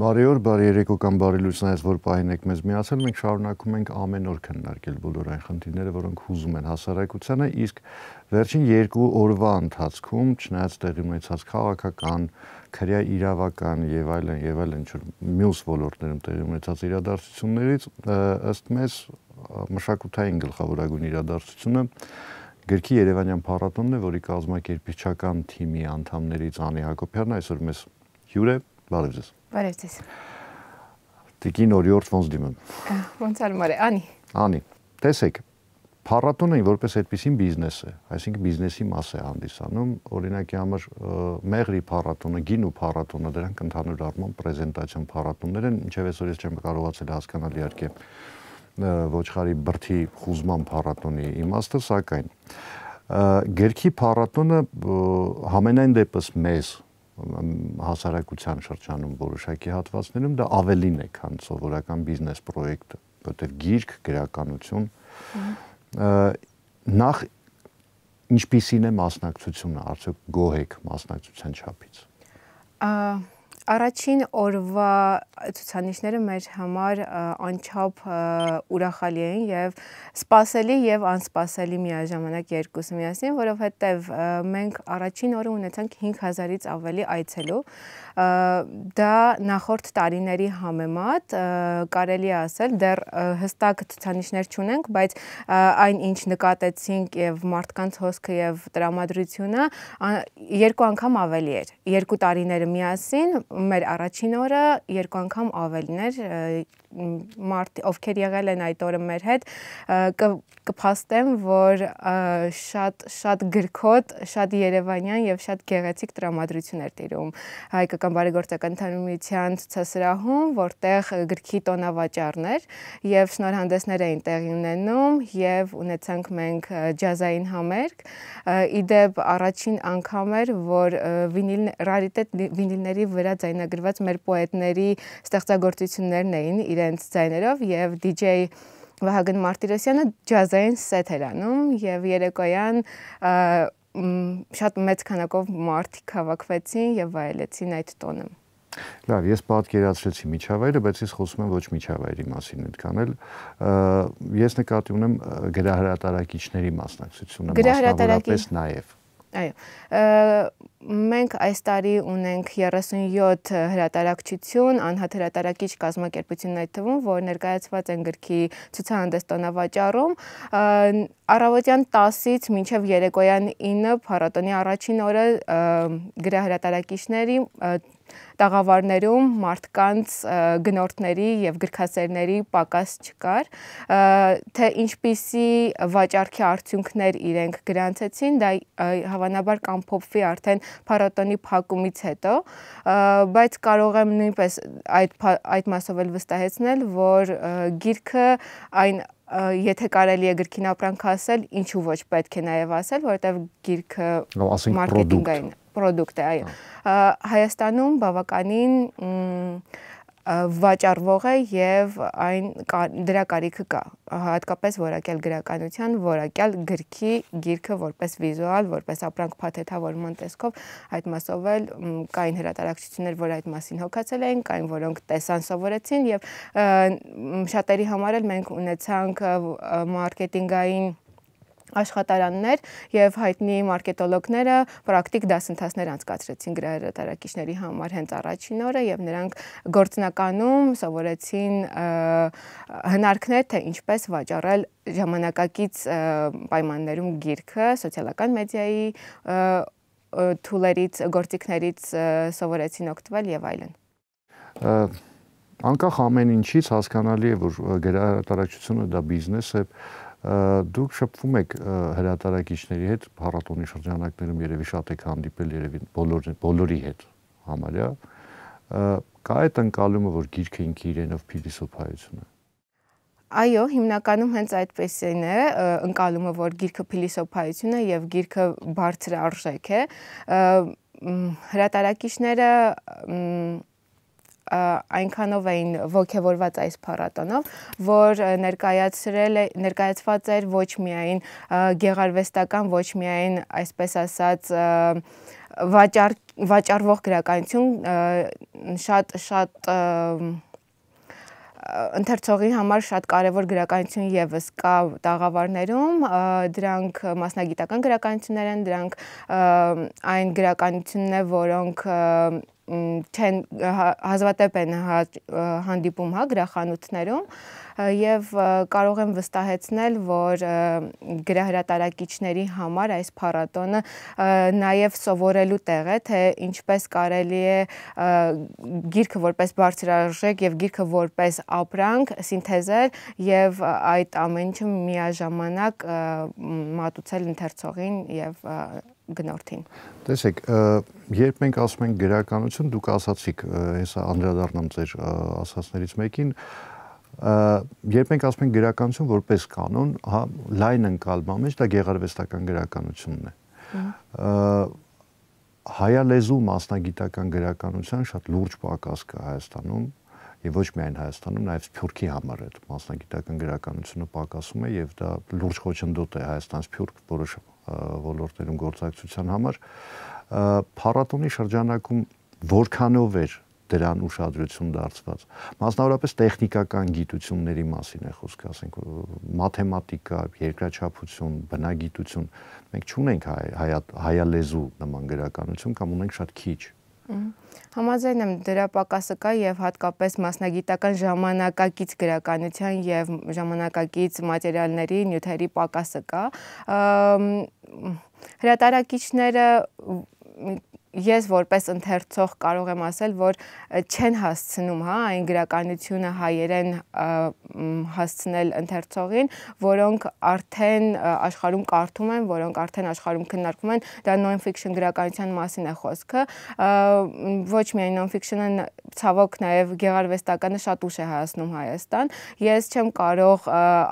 Բարի օր, բարի երեկո կամ բարի լույս նայած որ պահին եք մեզ միացել, մենք շարունակում ենք ամեն օր քննարկել բոլոր այն խնդիրները, որոնք հուզում են հասարակությանը, իսկ վերջին երկու օրվա ընթացքում, չնայած տեղի ունեցած քաղաքական, քրեա իրավական եւ այլն եւ այլն ինչ մյուս ոլորտներում տեղի ունեցած իրադարձություններից ըստ մեզ մշակութային գլխավորագույն իրադարձությունը գրքի Երևանյան փառատոնն է, որի կազմակերպիչական թիմի անդամներից Անի Հակոբյանն այսօր մեզ հյուր է, բարև ձեզ։ Բարև ձեզ։ Տիկին օրիորդ ոնց դիմեմ։ Ոնց արմար է, Անի։ Անի, տեսեք, փառատոնը որպես այդպեսին բիզնես է, այսինքն բիզնեսի մաս է հանդիսանում, օրինակի համար մեղրի փառատոնը, գինու փառատոնը, դրանք ընդհանուր առմամբ պրեզենտացիոն փառատոններ են, ինչև այսօր ես չեմ կարողացել հասկանալ իհարկե ոչխարի բրթի խուզման փառատոնի իմաստը, սակայն գրքի փառատոնը համենայն դեպս մեզ հասարակության շրջանում որոշակի հատվածներում դա ավելին է, քան սովորական բիզնես պրոյեկտը, որտեղ գիրք, գրականություն նախ ինչպիսին է մասնակցությունը, արդյոք գոհ եք մասնակցության չափից։ Առաջին օրվա ցուցանիշները մեր համար անչափ ուրախալի էին եւ սпасելի եւ անսպասելի միաժամանակ երկուսը միասին, որովհետեւ մենք առաջին օրը ունեցանք 5000-ից ավելի այցելու։ Դա նախորդ տարիների համեմատ կարելի է ասել, դեռ հստակ ցուցանիշներ չունենք, բայց այն ինչ նկատեցինք եւ մարդկանց հոսքը եւ տրամադրությունը երկու անգամ ավելի էր։ Երկու տարիները միասին մեր առաջին օրը երկու անգամ ավելին էր մարդ ովքեր եղել են այդ օրը մեր հետ կփաստեմ, որ շատ շատ գրքոտ, շատ Երևանյան եւ շատ գեղեցիկ տրամադրություն էր տիրում հայկական բարեգործական ընդհանրության ցուցասրահում, որտեղ գրքի տոնավաճառներ եւ շնորհանդեսներ էին տեղի ունենում եւ ունեցանք մենք ջազային համերգ։ Իդեպ առաջին անգամ էր, որ վինիլ ռարիտետ վինիլների վրա ձայնագրված մեր պոետների ստեղծագործություններն էին իրենց ձայներով եւ DJ Վահագն Մարտիրոսյանը ջազային սեթ էր անում եւ երեկոյան շատ մեծ քանակով մարդիկ հավաքվեցին եւ վայելեցին այդ տոնը։ Լավ, ես պատկերացրեցի միջավայրը, բայց ես խոսում եմ ոչ միջավայրի մասին այդքան էլ։ Ես նկատի ունեմ գրահրատարակիչների մասնակցությունը, մասնավորապես նաև Այո։ Մենք այս տարի ունենք 37 հրատարակչություն, անհատ հրատարակիչ կազմակերպությունն այդ թվում, որ ներկայացված են գրքի ցուցահանդես տոնավաճառում։ Առավոտյան 10-ից մինչև երեկոյան 9 փառատոնի առաջին օրը գրահրատարակիչների տաղավարներում մարդկանց գնորդների եւ գրքասերների պակաս չկար թե ինչպիսի վաճառքի արդյունքներ իրենք գրանցեցին դա հավանաբար կամփոփվի արդեն փառատոնի փակումից հետո բայց կարող եմ նույնպես այդ այդ մասով էլ վստահեցնել որ գիրքը այն եթե կարելի է գրքին ապրանք ասել, ինչու ոչ պետք է նաև ասել, որովհետև գիրքը մարքեթինգային պրոդուկտ է, այո։ Հայաստանում բավականին վաճառվող է եւ այն դրա կարիքը կա հատկապես որակյալ գրականության որակյալ գրքի գիրքը որպես վիզուալ որպես ապրանք փաթեթավորման տեսքով այդ մասով էլ կային հրատարակչություններ որ այդ մասին հոգացել էին կային որոնք տեսան սովորեցին եւ շատերի համար էլ մենք ունեցանք մարքեթինգային աշխատարաններ եւ հայտնի մարքետոլոգները պրակտիկ դասընթացներ անցկացրեցին գրահրատարակիչների համար հենց առաջին օրը եւ նրանք գործնականում սովորեցին հնարքներ թե ինչպես վաճառել ժամանակակից պայմաններում գիրքը սոցիալական մեդիայի թուլերից, գործիքներից սովորեցին օգտվել եւ այլն անկախ ամեն ինչից հասկանալի է որ գրահրատարակչությունը դա բիզնես է դուք շփվում եք հրատարակիչների հետ փառատոնի շրջանակներում երևի շատ եք հանդիպել երևի բոլոր բոլորի հետ համարյա կա այդ ընկալումը որ գիրքը ինքը իրենով փիլիսոփայություն է Այո, հիմնականում հենց այդպեսին է ընկալումը, որ գիրքը փիլիսոփայություն է եւ գիրքը բարձր արժեք է։ Հրատարակիչները այնքանով էին ողջավորված այս փառատոնով, որ ներկայացրել է ներկայացված էր ոչ միայն գեղարվեստական, ոչ միայն այսպես ասած վաճառ վաճառվող գրականություն շատ շատ ընթերցողի համար շատ կարևոր գրականություն եւս կա տաղավարներում, դրանք մասնագիտական գրականություններ են, դրանք այն գրականությունն է, որոնք չեն հազվադեպ են հանդիպում հա գրախանութներում եւ կարող եմ վստահեցնել, որ գրահրատարակիչների համար այս փառատոնը նաեւ սովորելու տեղ է, թե ինչպես կարելի է գիրքը որպես բարձրարժեք եւ գիրքը որպես ապրանք սինթեզեր եւ այդ ամենը միաժամանակ մատուցել ընթերցողին եւ գնորդին։ Տեսեք, երբ մենք ասում ենք գրականություն, դուք ասացիք, հեսա անդրադառնամ ձեր ասածներից մեկին, երբ մենք ասում ենք գրականություն որպես կանոն, հա լայն ընկալման մեջ դա գեղարվեստական գրականությունն է։ Հայալեզու մասնագիտական գրականության շատ լուրջ պակաս կա Հայաստանում եւ ոչ միայն Հայաստանում, նաեւ Սփյուռքի համար այդ մասնագիտական գրականությունը պակասում է եւ դա լուրջ խոչընդոտ է Հայաստան Սփյուռք որոշ ոլորտներում գործակցության համար։ Փառատոնի շրջանակում որքանով էր դրան ուշադրություն դարձված։ Մասնավորապես տեխնիկական գիտությունների մասին է խոսքը, ասենք մաթեմատիկա, երկրաչափություն, բնագիտություն։ Մենք չունենք հայ, հայալեզու նման գրականություն կամ ունենք շատ քիչ։ Համաձայն եմ դրա պակասը կա եւ հատկապես մասնագիտական ժամանակակից գրականության եւ ժամանակակից մատերիալների, նյութերի պակասը կա։ Հրատարակիչները ես որպես ընթերցող կարող եմ ասել, որ չեն հասցնում, հա, այն գրականությունը հայերեն հասցնել ընթերցողին, որոնք արդեն աշխարհում կարդում են, որոնք արդեն աշխարհում քննարկվում են, դա non-fiction գրականության մասին է խոսքը։ Ոչ միայն non-fiction-ը, ցավոք նաև գեղարվեստականը շատ ուշ է հասնում Հայաստան։ Ես չեմ կարող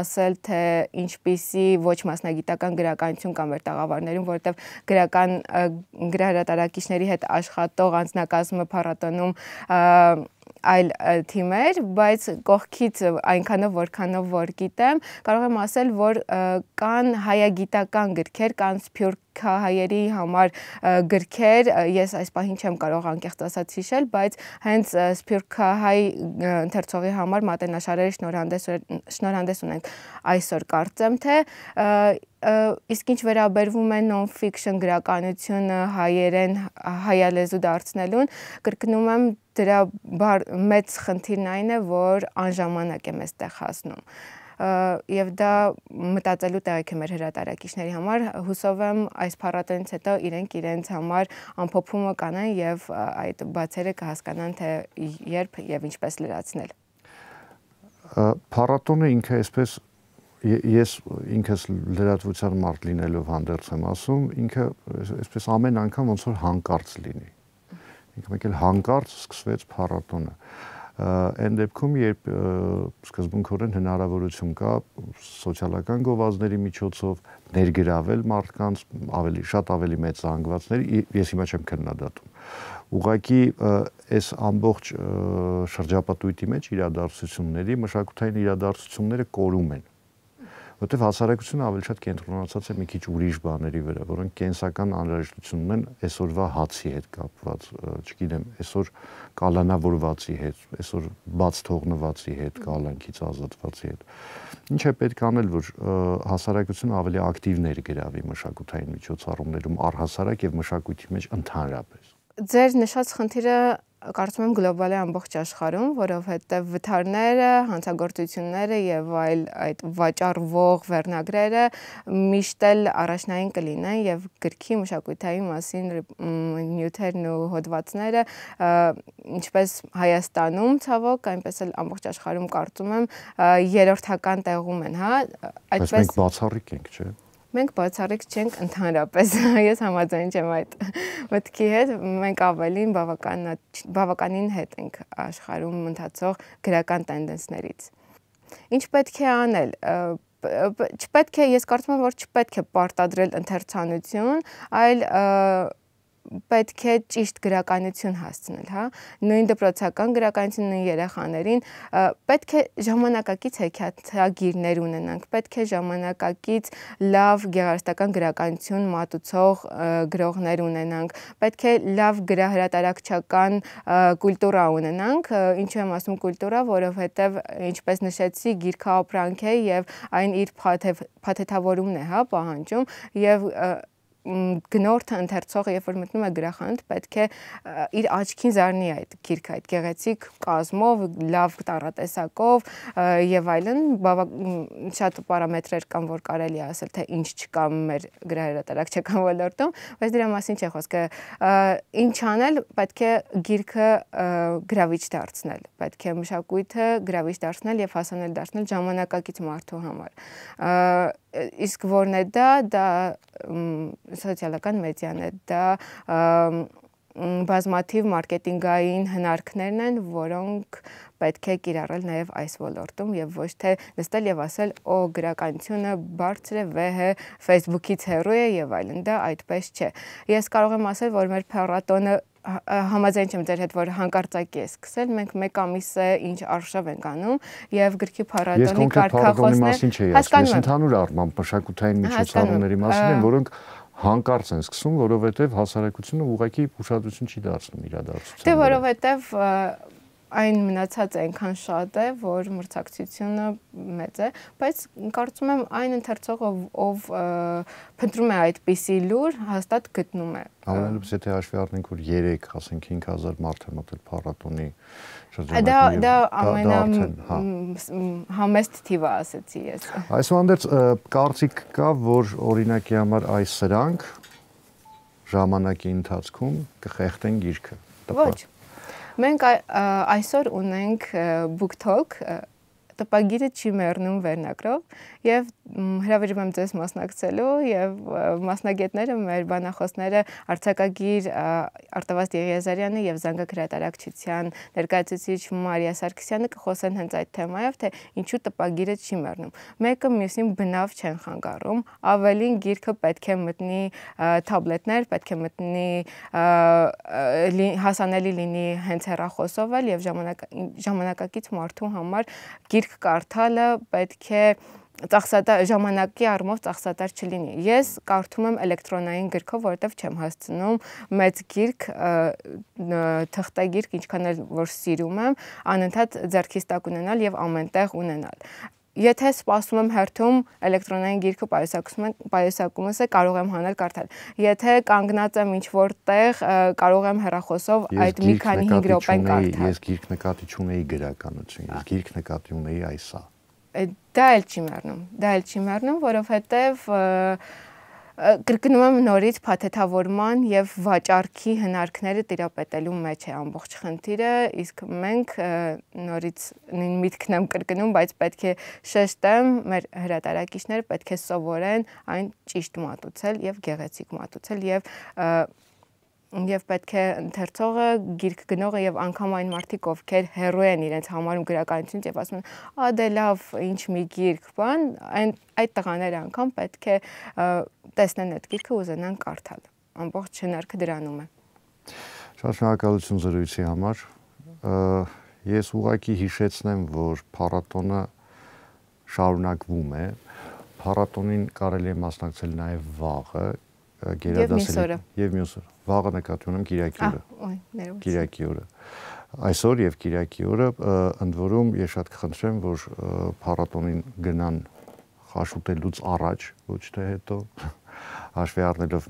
ասել, թե ինչպիսի ոչ մասնագիտական գրականություն կամ վերտաղավարներում, որովհետև գրական գրահրատարակի ուսուցիչների հետ աշխատող անձնակազմը փառատոնում այլ թիմեր, բայց կողքից այնքանով որքանով որ գիտեմ, կարող եմ ասել, որ կան հայագիտական գրքեր, կան սփյուռք հայերի համար գրքեր, ես այս պահին չեմ կարող անկեղծ ասած հիշել, բայց հենց սփյուռքահայ ընթերցողի համար մատենաշարերի շնորհանդես շնորհանդես ունենք այսօր կարծեմ թե իսկ ինչ վերաբերվում է non-fiction գրականությունը հայերեն հայալեզու դարձնելուն, կրկնում եմ դրա մեծ խնդիրն այն է, որ անժամանակ է մեզ տեղ հասնում եւ դա մտածելու տեղիք է մեր հրատարակիչների համար հուսով եմ այս փառատոնից հետո իրենք իրենց համար ամփոփումը կանեն եւ այդ բացերը կհասկանան թե երբ եւ ինչպես լրացնել փառատոնը ինքը այսպես ես ինքս լրատվության մարդ լինելով հանդերձ եմ ասում, ինքը այսպես ամեն անգամ ոնց որ հանկարծ լինի։ Ինքը մեկ էլ հանկարծ սկսվեց փառատոնը այն դեպքում երբ սկզբունքորեն հնարավորություն կա սոցիալական գովազդների միջոցով ներգրավել մարդկանց ավելի շատ ավելի մեծ զանգվածների ես հիմա չեմ քննադատում ուղղակի այս ամբողջ շրջապատույտի մեջ իրադարձությունների մշակութային իրադարձությունները կորում են որտեվ հասարակությունը ավելի շատ կենտրոնացած է մի քիչ ուրիշ բաների վրա, որոնք կենսական անհրաժեշտություն ունեն այսօրվա հացի հետ կապված, չգիտեմ, այսօր կալանավորվածի հետ, այսօր բաց թողնվածի հետ, կալանքից ազատվածի հետ։ Ինչ է պետք անել, որ հասարակությունը ավելի ակտիվ ներգրավի մշակութային միջոցառումներում առհասարակ եւ մշակույթի մեջ ընդհանրապես։ Ձեր նշած խնդիրը կարծում եմ գլոբալ է ամբողջ աշխարհում, որովհետև վթարները, հանցագործությունները եւ այլ այդ վաճառվող վերնագրերը միշտ էլ առաջնային կլինեն եւ գրքի մշակութային մասին նյութերն ու հոդվածները ինչպես Հայաստանում ցավոք, այնպես էլ ամբողջ աշխարհում կարծում եմ երրորդական տեղում են, հա, այդպես Բայց մենք բացառիկ ենք, չէ՞ մենք բացառիկ չենք ընդհանրապես ես համաձայն չեմ այդ մտքի հետ մենք ավելին բավական բավականին հետ ենք աշխարհում ընթացող գրական տենդենսներից ինչ պետք է անել չպետք է ես կարծում եմ որ չպետք է պարտադրել ընթերցանություն այլ պետք է ճիշտ գրականություն հասցնել, հա։ Նույն դպրոցական գրականություն նույն երեխաներին պետք է ժամանակակից հեքիաթագիրներ ունենանք, պետք է ժամանակակից լավ գեղարվեստական գրականություն մատուցող գրողներ ունենանք, պետք է լավ գրահրատարակչական կուլտուրա ունենանք, ինչու եմ ասում կուլտուրա, որովհետև ինչպես նշեցի, գիրքը ապրանք է եւ այն իր փաթեթավորումն է, հա, պահանջում եւ գնորդը ընթերցողը երբ որ մտնում է գրախանութ պետք է իր աչքին զարնի այդ գիրքը այդ գեղեցիկ կազմով, լավ տարատեսակով եւ այլն շատ պարամետրեր կան որ կարելի է ասել թե ինչ չկա մեր գրահրատարակչական ոլորտում, բայց դրա մասին չէ խոսքը։ Ինչ անել, պետք է գիրքը գրավիչ դարձնել, պետք է մշակույթը գրավիչ դարձնել եւ հասանել դարձնել ժամանակակից մարդու համար իսկ որն է դա, դա սոցիալական մեդիան է, դա բազմաթիվ մարքեթինգային հնարքներն են, որոնք պետք է կիրառել նաև այս ոլորտում եւ ոչ թե նստել եւ ասել օ գրականությունը բարձր է վեհ է Facebook-ից հեռու է եւ այլն դա այդպես չէ ես կարող եմ ասել որ մեր փառատոնը համաձայն չեմ ձեր հետ, որ հանկարծակի է սկսել, մենք մեկ ամիս է ինչ արշավ ենք անում եւ գրքի փառատոնի կարգախոսներ հասկանում եմ։ ընդհանուր առմամբ մշակութային միջոցառումների մասին եմ, որոնք հանկարծ են սկսում, որովհետև հասարակությունը ուղղակի ուշադրություն չի դարձնում իրադարձությանը։ Դե որովհետև այն մնացած այնքան շատ է, որ մրցակցությունը մեծ է, բայց կարծում եմ այն ընթերցողը, ով փնտրում է այդպիսի լուր, հաստատ գտնում է։ Ամենից եթե հաշվի առնենք, որ 3, ասենք 5000 մարդ է մտել փառատոնի շրջանակում։ Դա դա ամենա հա։ համեստ թիվը ասեցի ես։ Այսուհանդերձ կարծիք կա, որ օրինակի համար այս սրանք ժամանակի ընթացքում կխեղդեն գիրքը։ Ոչ Մենք այսօր ունենք book talk տպագիրը չի մեռնում վերնակրով եւ հրավիրում եմ ձեզ մասնակցելու եւ մասնագետները մեր բանախոսները արցակագիր Արտավազդ Եղիազարյանը եւ Զանգակ հրատարակչության ներկայացուցիչ Մարիա Սարգսյանը կխոսեն հենց այդ թեմայով, թե ինչու տպագիրը չի մեռնում։ Մեկը մյուսին բնավ չեն խանգարում, ավելին գիրքը պետք է մտնի թաբլետներ, պետք է մտնի հասանելի լինի հենց հեռախոսով էլ եւ ժամանակ ժամանակակից մարդու համար գիրք կարդալը պետք է ծախսատար ժամանակի առումով ծախսատար չլինի։ Ես կարդում եմ էլեկտրոնային գրքով, որովհետև չեմ հասցնում մեծ գիրք, թղթագիրք, ինչքան էլ որ սիրում եմ, անընդհատ ձեռքից տակ ունենալ եւ ամենտեղ ունենալ եթե սպասում եմ հերթում էլեկտրոնային գիրքը պայուսակում եմ պայուսակումս է կարող եմ հանել կարդալ. Եթե կանգնած եմ ինչ որտեղ կարող եմ հեռախոսով այդ մի քանի 5 րոպեն կարդալ ես գիրք նկատի չունեի գրականություն ես գիրք նկատի ունեի այսա դա էլ չի մեռնում։ Դա էլ չի մեռնում, որովհետև կրկնում եմ նորից փաթեթավորման եւ վաճառքի հնարքները տիրապետելու մեջ է ամբողջ խնդիրը, իսկ մենք նորից նույն միտքն եմ կրկնում, բայց պետք է շեշտեմ, մեր հրատարակիչները պետք է սովորեն այն ճիշտ մատուցել եւ գեղեցիկ մատուցել եւ և եւ պետք է ընթերցողը, գիրք գնողը եւ անգամ այն մարդիկ, ովքեր հերո են իրենց համարում գրականությունից եւ ասում են, «Ա դե լավ, ինչ մի գիրք, բան», այն այդ տղաները անգամ պետք է տեսնեն այդ գիրքը ուզենան կարդալ։ Ամբողջ հնարքը դրանում է։ Շատ շնորհակալություն զրույցի համար։ Ես ուղղակի հիշեցնեմ, որ փառատոնը շարունակվում է։ Փառատոնին կարելի է մասնակցել նաև վաղը, գերադասելի եւ մյուս օրը։ Վաղը նկատի ունեմ Կիրակի օրը։ Կիրակի օրը։ Այսօր եւ Կիրակի օրը ընդ որում ես շատ կխնդրեմ, որ փառատոնին գնան խաշուտելուց առաջ, ոչ թե հետո հաշվի առնելով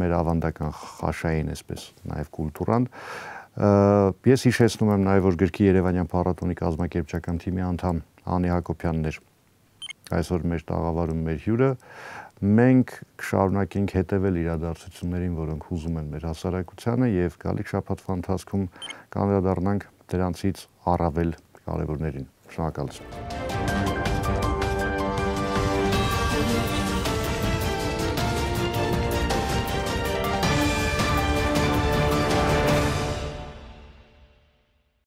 մեր ավանդական խաշային այսպես նաև կուլտուրան ես հիշեցնում եմ նաև որ գրքի Երևանյան փառատոնի կազմակերպչական թիմի անդամ Անի Հակոբյանն էր այսօր մեր տաղավարում մեր հյուրը մենք կշարունակենք հետևել իրադարձություններին, որոնք հուզում են մեր հասարակությանը եւ գալիք շաբաթվա ընթացքում կանդրադառնանք դրանցից առավել կարևորներին։ Շնորհակալություն։